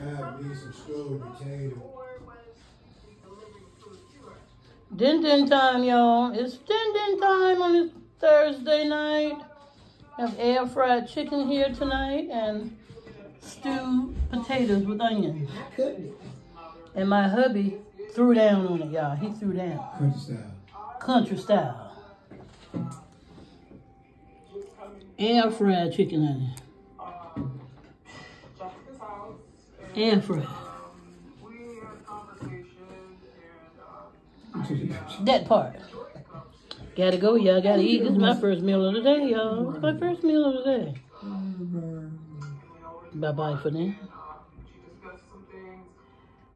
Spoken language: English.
Have me some stove potato. Din din time, y'all. It's din din time on this Thursday night. Have air fried chicken here tonight and stewed potatoes with onions. And my hubby threw down on it, y'all. He threw down. Country style. Country style. Air fried chicken onion. Air fried. That part. Gotta go, y'all. Gotta eat. This is my first meal of the day, y'all. It's my first meal of the day. Bye bye for now.